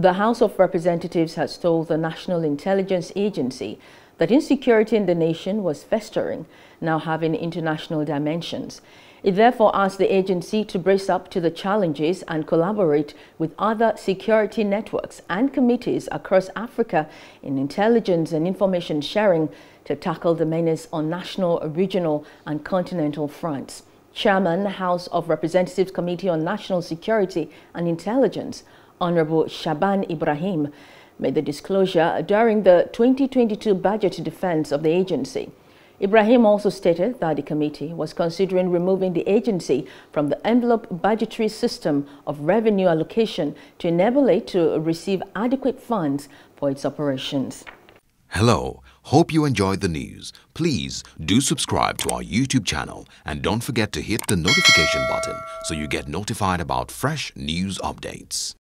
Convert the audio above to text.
The House of Representatives has told the National Intelligence Agency that insecurity in the nation was festering, now having international dimensions. It therefore asked the agency to brace up to the challenges and collaborate with other security networks and committees across Africa in intelligence and information sharing to tackle the menace on national, regional and continental fronts. Chairman, House of Representatives Committee on National Security and Intelligence, Honorable Shaaban Ibrahim, made the disclosure during the 2022 budget defense of the agency. Ibrahim also stated that the committee was considering removing the agency from the envelope budgetary system of revenue allocation to enable it to receive adequate funds for its operations. Hello, hope you enjoyed the news. Please do subscribe to our YouTube channel and don't forget to hit the notification button so you get notified about fresh news updates.